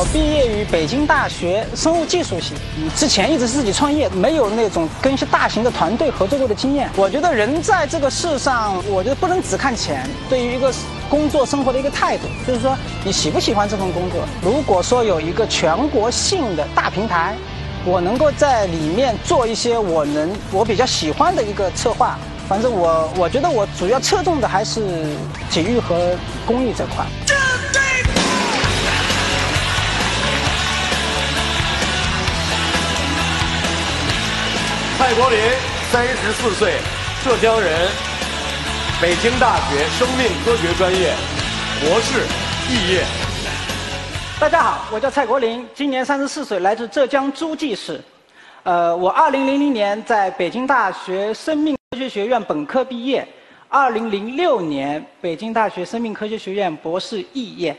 我毕业于北京大学生物技术系，之前一直是自己创业，没有那种跟一些大型的团队合作过的经验。我觉得人在这个世上，我觉得不能只看钱，对于一个工作生活的一个态度，就是说你喜不喜欢这份工作。如果说有一个全国性的大平台，我能够在里面做一些我能我比较喜欢的一个策划。反正我我觉得我主要侧重的还是体育和公益这块。蔡国林，三十四岁，浙江人，北京大学生命科学专业博士毕业。大家好，我叫蔡国林，今年三十四岁，来自浙江诸暨市。呃，我二零零零年在北京大学生命科学学院本科毕业，二零零六年北京大学生命科学学院博士肄业。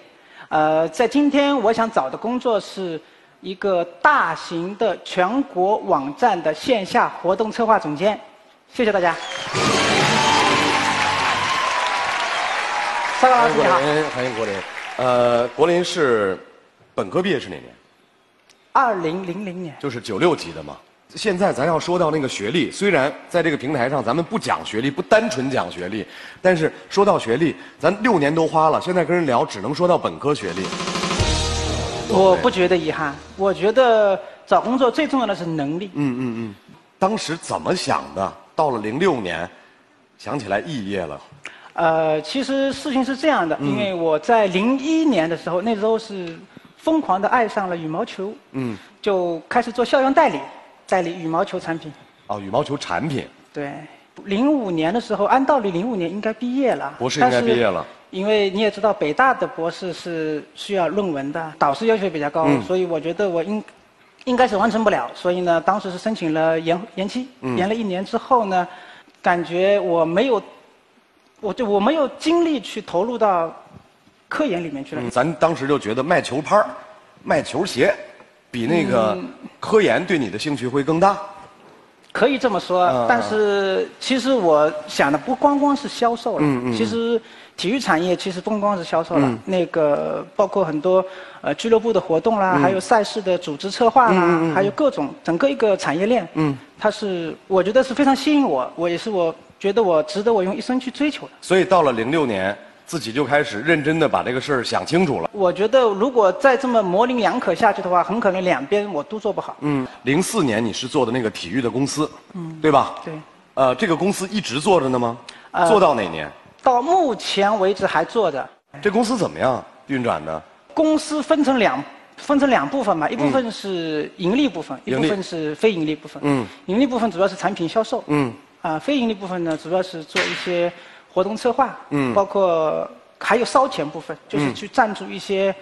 呃，在今天我想找的工作是。一个大型的全国网站的线下活动策划总监，谢谢大家。欢迎国林，欢迎国林。呃，国林是本科毕业是哪年？二零零零年。就是九六级的嘛。现在咱要说到那个学历，虽然在这个平台上咱们不讲学历，不单纯讲学历，但是说到学历，咱六年都花了，现在跟人聊只能说到本科学历。我不觉得遗憾，我觉得找工作最重要的是能力。嗯嗯嗯，当时怎么想的？到了零六年，想起来肄业了。呃，其实事情是这样的，因为我在零一年的时候，那时候是疯狂的爱上了羽毛球。嗯，就开始做校园代理，代理羽毛球产品。哦，羽毛球产品。对，零五年的时候，按道理零五年应该毕业了。博士应该毕业了。因为你也知道，北大的博士是需要论文的，导师要求比较高，所以我觉得我应应该是完成不了。所以呢，当时是申请了延延期，延了一年之后呢，感觉我没有，我就我没有精力去投入到科研里面去了。咱当时就觉得卖球拍卖球鞋，比那个科研对你的兴趣会更大。可以这么说，但是其实我想的不光光是销售了，其实。体育产业其实不光是销售了，那个包括很多呃俱乐部的活动啦，还有赛事的组织策划啦，还有各种整个一个产业链，它是我觉得是非常吸引我，我也是我觉得我值得我用一生去追求的。所以到了零六年，自己就开始认真的把这个事儿想清楚了。我觉得如果再这么模棱两可下去的话，很可能两边我都做不好。嗯，零四年你是做的那个体育的公司，嗯，对吧？对。呃，这个公司一直做着呢吗？做到哪年？到目前为止还做着。这公司怎么样运转的？公司分成两分成两部分嘛，一部分是盈利部分，一部分是非盈利部分。嗯。盈利部分主要是产品销售。嗯。啊，非盈利部分呢，主要是做一些活动策划。嗯。包括还有烧钱部分，就是去赞助一些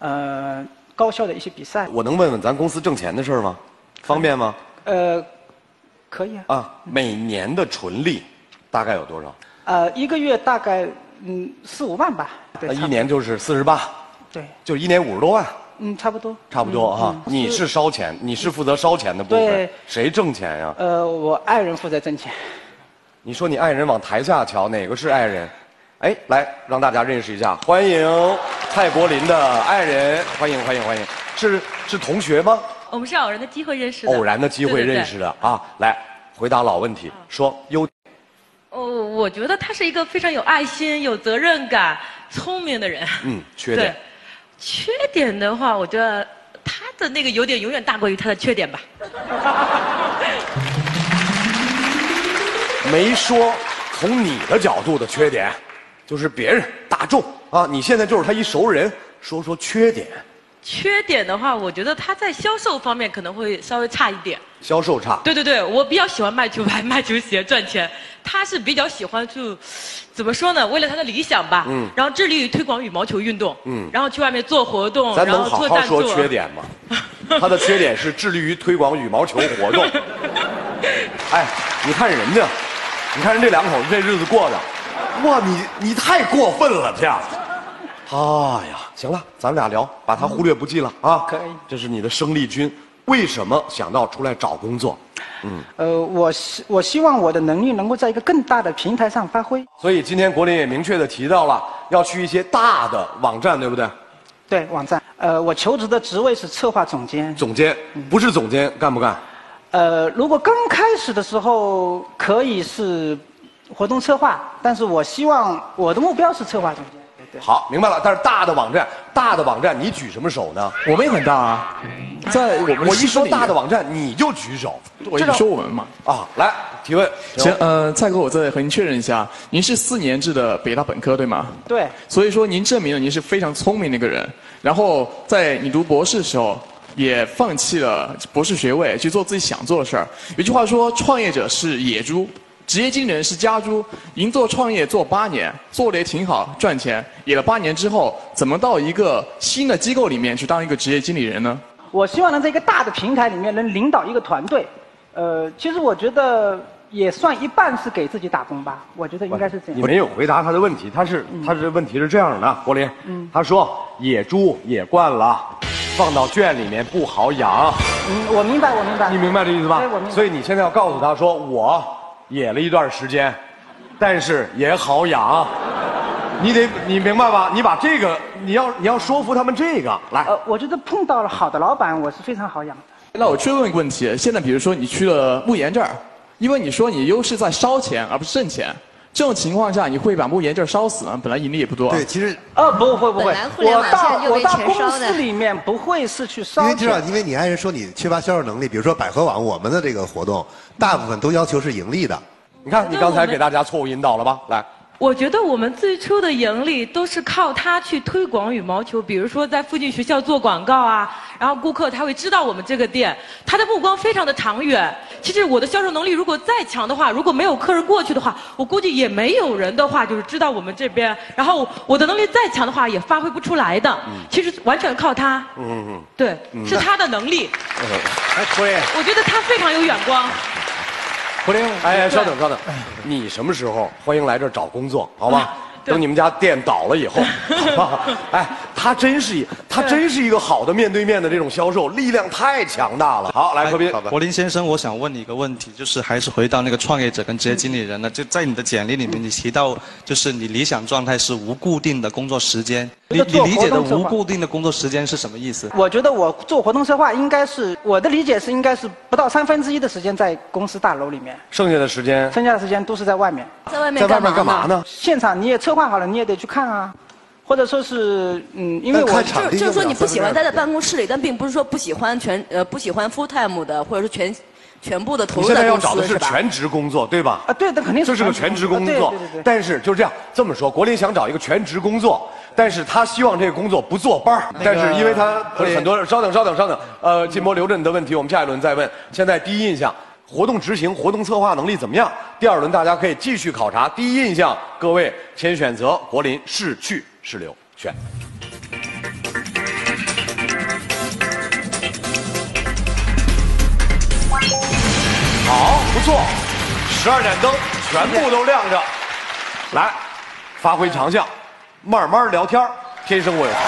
呃高校的一些比赛。我能问问咱公司挣钱的事儿吗？方便吗？呃，可以啊。啊，每年的纯利大概有多少？呃，一个月大概嗯四五万吧。对一年就是四十八。对。就一年五十多万。嗯，差不多。差不多哈。你是烧钱，你是负责烧钱的部分。对。谁挣钱呀？呃，我爱人负责挣钱。你说你爱人往台下瞧，哪个是爱人？哎，来让大家认识一下，欢迎蔡国林的爱人，欢迎欢迎欢迎，是是同学吗？我们是偶然的机会认识的。偶然的机会认识的啊！来回答老问题，说优。哦，我觉得他是一个非常有爱心、有责任感、聪明的人。嗯，缺点。缺点的话，我觉得他的那个优点永远大过于他的缺点吧。没说从你的角度的缺点，就是别人大众啊，你现在就是他一熟人，说说缺点。缺点的话，我觉得他在销售方面可能会稍微差一点。销售差。对对对，我比较喜欢卖球拍、卖球鞋赚钱。他是比较喜欢就，怎么说呢？为了他的理想吧，嗯，然后致力于推广羽毛球运动，嗯，然后去外面做活动，咱能好好说缺点吗？他的缺点是致力于推广羽毛球活动。哎，你看人家，你看人这两口子这日子过的，哇，你你太过分了，这样。哎呀，行了，咱们俩聊，把他忽略不计了啊。可以。这是你的生力军，为什么想到出来找工作？嗯。呃，我希我希望我的能力能够在一个更大的平台上发挥。所以今天国林也明确的提到了要去一些大的网站，对不对？对，网站。呃，我求职的职位是策划总监。总监不是总监干不干？呃，如果刚开始的时候可以是活动策划，但是我希望我的目标是策划总监。对对。好，明白了。但是大的网站，大的网站，你举什么手呢？我们也很大啊，在我们我一说大的网，站，你就举手我一说我们嘛。啊！来提问。行，呃，蔡哥，我再和您确认一下，您是四年制的北大本科对吗？对，所以说您证明了您是非常聪明的一个人，然后在你读博士的时候。也放弃了博士学位，去做自己想做的事儿。有句话说，创业者是野猪，职业经理人是家猪。您做创业做八年，做的也挺好，赚钱。野了八年之后，怎么到一个新的机构里面去当一个职业经理人呢？我希望能在一个大的平台里面能领导一个团队。呃，其实我觉得也算一半是给自己打工吧。我觉得应该是这样。你没有回答他的问题，他是他这问题是这样的，国林，嗯他说野猪野惯了，放到圈里面不好养，嗯，我明白，我明白。你明白这意思吧对，我明白。所以你现在要告诉他说，我野了一段时间，但是也好养，你得你明白吧？你把这个你要你要说服他们这个来，呃，我觉得碰到了好的老板，我是非常好养的。那我追问一个问题：现在比如说你去了慕言这儿，因为你说你优势在烧钱而不是挣钱，这种情况下你会把慕言这儿烧死吗？本来盈利也不多。对，其实呃，不会不会我到我到公司里面不会是去烧因为知道，因为你爱人说你缺乏销售能力，比如说百合网，我们的这个活动大部分都要求是盈利的。你看你刚才给大家错误引导了吧？来，我觉得我们最初的盈利都是靠它去推广羽毛球，比如说在附近学校做广告啊，然后顾客他会知道我们这个店，他的目光非常的长远。其实我的销售能力如果再强的话，如果没有客人过去的话，我估计也没有人的话就是知道我们这边，然后我的能力再强的话也发挥不出来的。其实完全靠他。嗯嗯，对，是他的能力。哎，可以，我觉得他非常有眼光。国林，哎哎，稍等稍等，你什么时候欢迎来这儿找工作，好吧？等你们家店倒了以后，好不好？哎，他真是一，他真是一个好的面对面的这种销售，力量太强大了。好，来，何斌，柏林先生，我想问你一个问题，就是还是回到那个创业者跟职业经理人呢？就在你的简历里面，你提到就是你理想状态是无固定的工作时间，你你理解的无固定的工作时间是什么意思？我觉得我做活动策划应该是我的理解是应该是不到三分之一的时间在公司大楼里面，剩下的时间剩下的时间都是在外面。在外面在外面干嘛嘛？呢？现场你也策划好了，你也得去看啊，或者说是嗯，因为我就是就是说你不喜欢待在办办公室里，但并不是说不喜欢全呃不喜欢 full time 的，或者是全全部的投你现在要找的是？全职工作，对吧？啊，对，那肯定是这是个全职工作对对对对。但是就这样这么说，国林想找一个全职工作，但是他希望这个工作不坐班儿但是因为他很多，稍等稍等稍等，呃，金波留着你的问题，我们下一轮再问。现在第一印象，活动执行、活动策划能力怎么样？第二轮大家可以继续考察。第一印象，各位先选择国林是去是留，选。好，不错，十二盏灯全部都亮着，来，发挥长项，慢慢聊天天生我有才。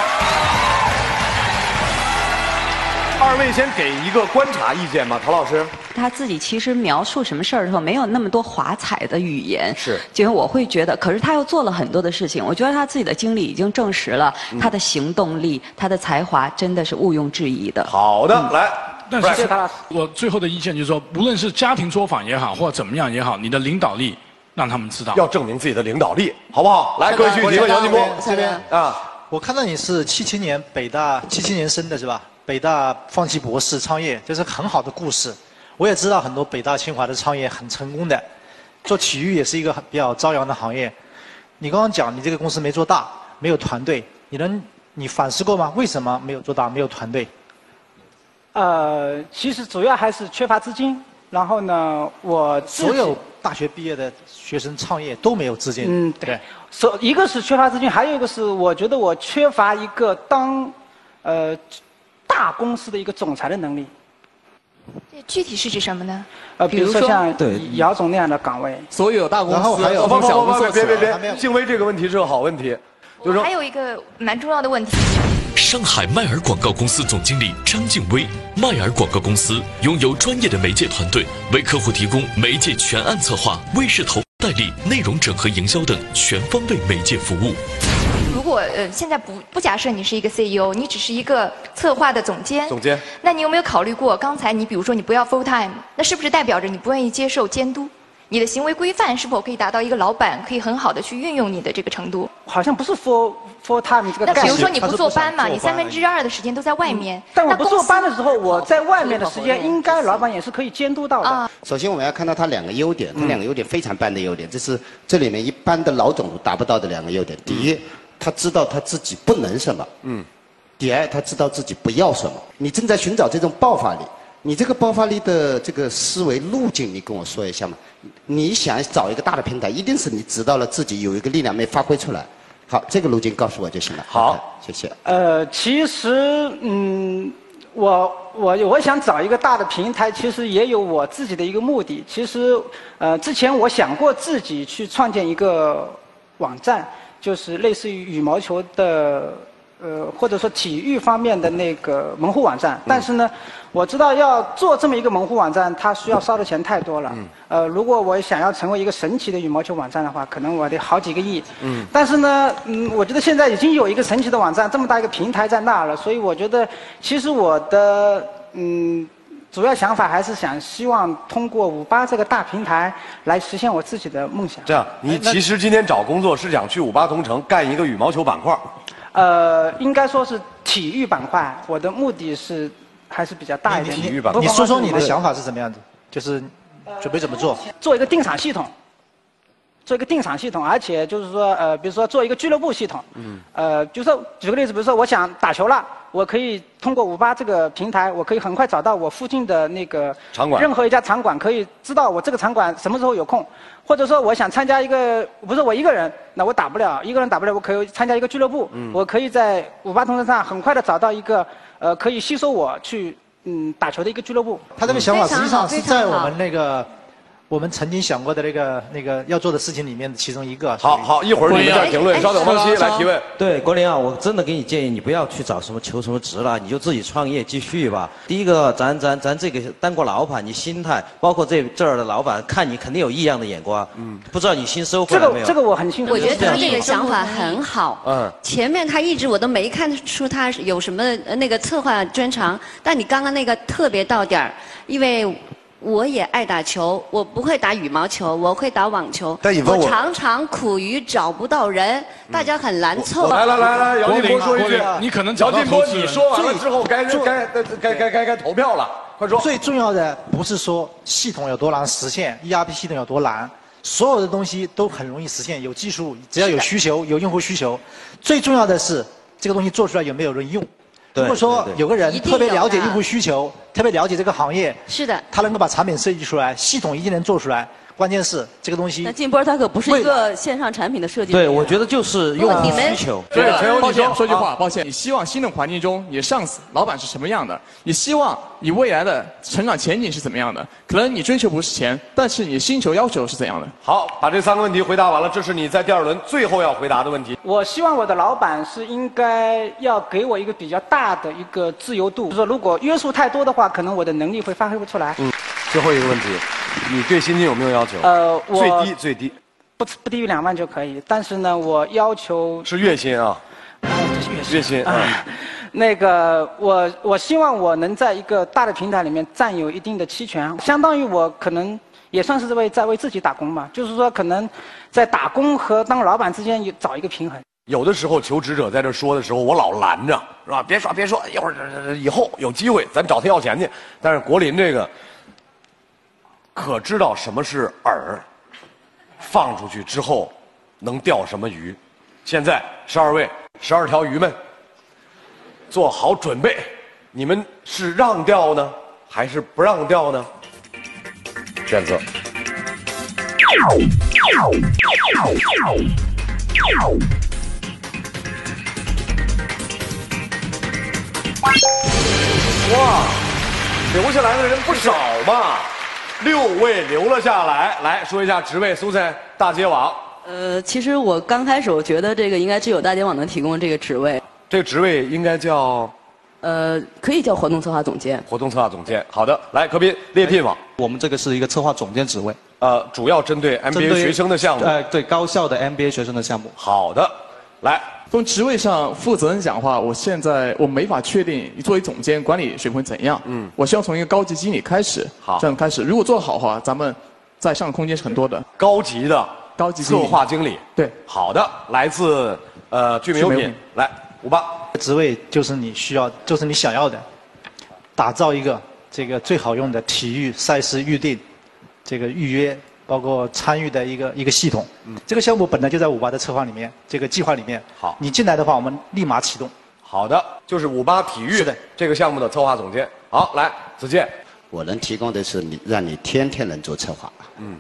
二位先给一个观察意见吧，陶老师。他自己其实描述什么事儿的时候，没有那么多华彩的语言。是因为我会觉得，可是他又做了很多的事情。我觉得他自己的经历已经证实了嗯他的行动力、他的才华真的是毋庸置疑的。好的，来，但是我最后的意见就是说，无论是家庭作坊也好，或者怎么样也好，你的领导力让他们知道。要证明自己的领导力，好不好？来，各位去提问，杨金波这边啊，我看到你是七七年北大七七年生的是吧？北大放弃博士创业，这是很好的故事。我也知道很多北大清华的创业很成功的，做体育也是一个很比较朝阳的行业。你刚刚讲你这个公司没做大，没有团队，你能你反思过吗？为什么没有做大，没有团队？呃，其实主要还是缺乏资金。然后呢，我所有大学毕业的学生创业都没有资金。嗯，对，所一个是缺乏资金，还有一个是我觉得我缺乏一个当呃大公司的一个总裁的能力。这具体是指什么呢？呃，比如说像对姚总那样的岗位。所有大公司然后还有不不不不从小公司别别别，静薇这个问题是个好问题，就还有一个蛮重要的问题，上海迈尔广告公司总经理张静薇，迈尔广告公司拥有专业的媒介团队，为客户提供媒介全案策划、卫视投代理、内容整合营销等全方位媒介服务。如果呃现在不不假设你是一个 CEO，你只是一个策划的总监，总监，那你有没有考虑过，刚才你比如说你不要 full time，那是不是代表着你不愿意接受监督？你的行为规范是否可以达到一个老板可以很好的去运用你的这个程度？好像不是 full full time 这个概念。那比如说你不坐班嘛，你三分之二的时间都在外面。但我不坐班的时候，我在外面的时间，应该老板也是可以监督到的。首先我们要看到他两个优点，他两个优点非常棒的优点，这是这里面一般的老总达不到的两个优点。第一，他知道他自己不能什么。嗯。第二，他知道自己不要什么。你正在寻找这种爆发力。你这个爆发力的这个思维路径，你跟我说一下嘛？你想找一个大的平台，一定是你知道了自己有一个力量没发挥出来。好，这个路径告诉我就行了。好，谢谢。呃，其实，嗯，我我我想找一个大的平台，其实也有我自己的一个目的。其实，呃，之前我想过自己去创建一个网站，就是类似于羽毛球的。呃，或者说体育方面的那个门户网站，但是呢，我知道要做这么一个门户网站，它需要烧的钱太多了。呃，如果我想要成为一个神奇的羽毛球网站的话，可能我得好几个亿。嗯。但是呢，嗯，我觉得现在已经有一个神奇的网站，这么大一个平台在那儿了，所以我觉得，其实我的嗯主要想法还是想希望通过五八这个大平台来实现我自己的梦想。这样，你其实今天找工作是想去五八同城干一个羽毛球板块。呃，应该说是体育板块。我的目的是还是比较大一点。体育板块。你说说你的想法是什么样子？就是准备怎么做？做一个定场系统，做一个定场系统，而且就是说，呃，比如说做一个俱乐部系统。嗯。呃，就说举个例子，比如说我想打球了，我可以通过五八这个平台，我可以很快找到我附近的那个场馆，任何一家场馆可以知道我这个场馆什么时候有空。或者说我想参加一个，不是我一个人，那我打不了，一个人打不了，我可以参加一个俱乐部，我可以在五八同城上很快的找到一个，呃，可以吸收我去嗯打球的一个俱乐部。他这个想法实际上是在我们那个。我们曾经想过的那个那个要做的事情里面的其中一个。好好，一会儿你们再评论。稍等，王希来提问。对，国林啊，我真的给你建议，你不要去找什么求什么职了，你就自己创业继续吧。第一个，咱咱咱这个当过老板，你心态，包括这这儿的老板看你肯定有异样的眼光。嗯。不知道你新收获了没有？这个这个我很清楚。我觉得他这个想法很好。嗯。前面他一直我都没看出他有什么那个策划专长，但你刚刚那个特别到点儿，因为。我也爱打球，我不会打羽毛球，我会打网球。但我常常苦于找不到人，大家很难凑。来来来来，姚劲波说一句，你可能姚劲波，你说完了之后该该该该该该投票了，快说。最重要的不是说系统有多难实现，ERP 系统有多难，所有的东西都很容易实现，有技术，只要有需求，有用户需求。最重要的是这个东西做出来有没有人用。如果说有个人特别了解用户需求，特别了解这个行业，是的，他能够把产品设计出来，系统一定能做出来。关键是这个东西。那劲波它可不是一个线上产品的设计。对，我觉得就是用户需求。对，抱歉，说句话，抱歉。你希望新的环境中，你的上司、老板是什么样的？你希望你未来的成长前景是怎么样的？可能你追求不是钱，但是你的薪酬要求是怎样的？好，把这三个问题回答完了，这是你在第二轮最后要回答的问题。我希望我的老板是应该要给我一个比较大的一个自由度，就是说如果约束太多的话，可能我的能力会发挥不出来。嗯，最后一个问题。你对薪金有没有要求？呃，我最低最低，不不低于两万就可以。但是呢，我要求是月薪啊，月薪。月薪啊，那个我我希望我能在一个大的平台里面占有一定的期权，相当于我可能也算是为在为自己打工吧。就是说，可能在打工和当老板之间找一个平衡。有的时候求职者在这说的时候，我老拦着，是吧？别说别说，一会儿以后有机会咱找他要钱去。但是国林这个。可知道什么是饵？放出去之后能钓什么鱼？现在十二位、十二条鱼们做好准备，你们是让钓呢，还是不让钓呢？选择。哇，留下来的人不少嘛。六位留了下来，来说一下职位。苏珊，大街网。呃，其实我刚开始我觉得这个应该只有大街网能提供这个职位。这个职位应该叫？呃，可以叫活动策划总监。活动策划总监，好的。来，柯斌，猎聘网。我们这个是一个策划总监职位。呃，主要针对 MBA 学生的项目。呃，对高校的 MBA 学生的项目。好的，来，从职位上负责任讲话，我现在我没法确定你作为总监管理水平怎样。嗯，我希望从一个高级经理开始，好这样开始。如果做得好的话，咱们在上的空间是很多的。高级的高级经理策划经理。对，好的，来自呃聚美优品聚美优品，来五八。职位就是你需要，就是你想要的，打造一个这个最好用的体育赛事预定、这个预约，包括参与的一个一个系统。嗯这个项目本来就在五八的策划里面，这个计划里面。好，你进来的话，我们立马启动。好的，就是五八体育的这个项目的策划总监。好，来子健，我能提供的是你让你天天能做策划，嗯，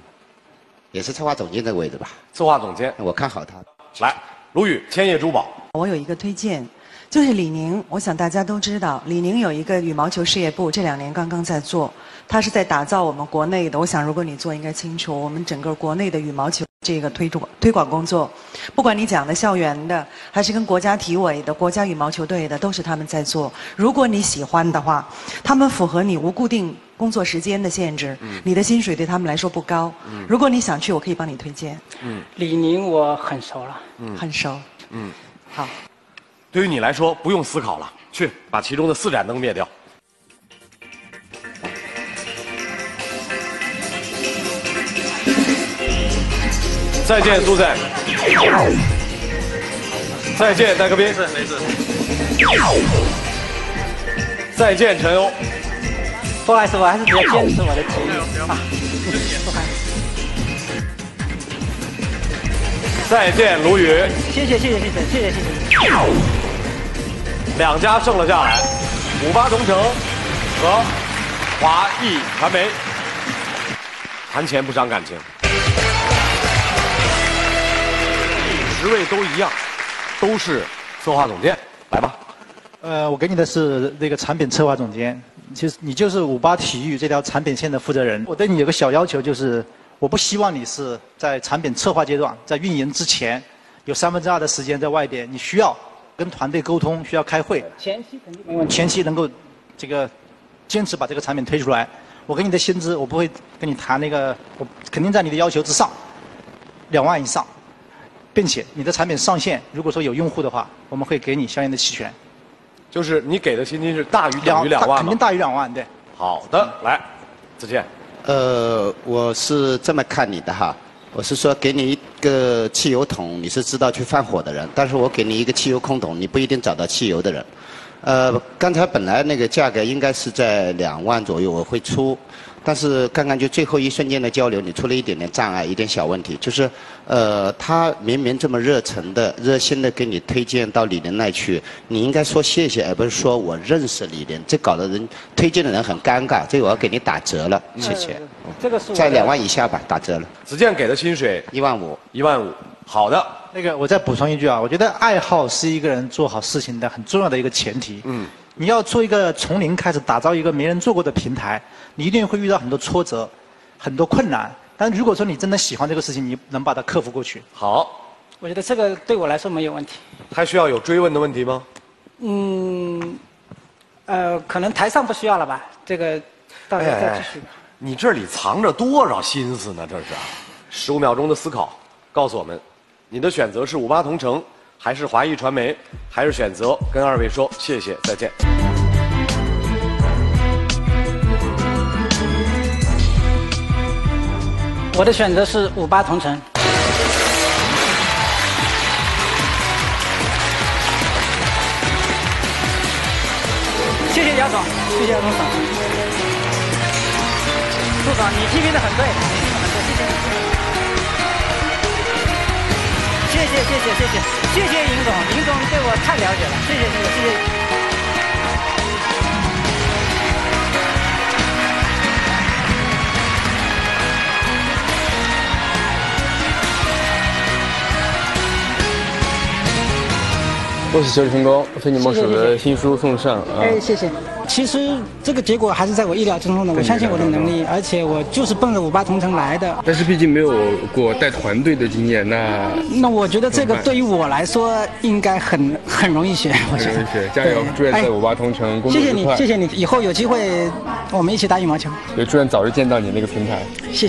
也是策划总监这个位置吧？策划总监，我看好他。来，鲁宇，千叶珠宝。我有一个推荐，就是李宁。我想大家都知道，李宁有一个羽毛球事业部，这两年刚刚在做，它是在打造我们国内的。我想，如果你做，应该清楚我们整个国内的羽毛球这个推广推广工作，不管你讲的校园的，还是跟国家体委的、国家羽毛球队的，都是他们在做。如果你喜欢的话，他们符合你无固定工作时间的限制，你的薪水对他们来说不高。如果你想去，我可以帮你推荐。嗯李宁我很熟了，嗯很熟。嗯，好。对于你来说，不用思考了，去把其中的四盏灯灭掉。再见，苏珊。再见，戴克斌。没事没事。再见，陈欧。不好意思，我还是比较坚持我的职业啊。不好意再见，卢宇。思，谢谢谢谢谢谢谢谢谢谢。两家剩了下来，五八同城和华谊传媒。谈钱不伤感情，职位都一样，都是策划总监。来吧，呃，我给你的是那个产品策划总监，其实你就是五八体育这条产品线的负责人。我对你有个小要求，就是我不希望你是在产品策划阶段，在运营之前有三分之二的时间在外边，你需要跟团队沟通，需要开会，前期肯定没问题。前期能够这个坚持把这个产品推出来。我给你的薪资，我不会跟你谈那个，我肯定在你的要求之上，两万以上，并且你的产品上线，如果说有用户的话，我们会给你相应的期权。就是你给的薪金是大于等于两万肯定？大于两万，对。好的，来，子健。呃，我是这么看你的哈，我是说给你一个汽油桶，你是知道去放火的人，但是我给你一个汽油空桶，你不一定找到汽油的人。呃，刚才本来那个价格应该是在两万左右，我会出，但是刚刚就最后一瞬间的交流，你出了一点点障碍，一点小问题，就是，呃，他明明这么热诚的、热心的给你推荐到李宁那去，你应该说谢谢，而不是说我认识李宁，这搞得人推荐的人很尴尬，这个我要给你打折了，谢谢。这个是在两万以下吧，打折了。子健给的薪水一万五，一万五。好的，那个我再补充一句啊，我觉得爱好是一个人做好事情的很重要的一个前提。嗯，你要做一个从零开始打造一个没人做过的平台，你一定会遇到很多挫折，很多困难。但如果说你真的喜欢这个事情，你能把它克服过去。好，我觉得这个对我来说没有问题。还需要有追问的问题吗？嗯，呃，可能台上不需要了吧？这个到时候再继续吧。你这里藏着多少心思呢？这是，十五秒钟的思考，告诉我们，你的选择是五八同城，还是华谊传媒，还是选择跟二位说谢谢再见？我的选择是五八同城。谢谢姚总，谢谢姚总。陆总，你批评的很对，批评的很对，谢谢你。谢谢谢谢谢谢谢谢尹总，尹总对我太了解了，谢谢谢谢谢谢。恭喜球成功，非你莫属的新书送上啊！哎，谢谢。其实这个结果还是在我意料之中的，我相信我的能力，而且我就是奔着五八同城来的。但是毕竟没有过带团队的经验，那那我觉得这个对于我来说应该很很容易学，我觉得。学加油，祝愿在五八同城工作谢谢你，愉快。谢谢你，以后有机会我们一起打羽毛球。也祝愿早日见到你那个平台。谢谢。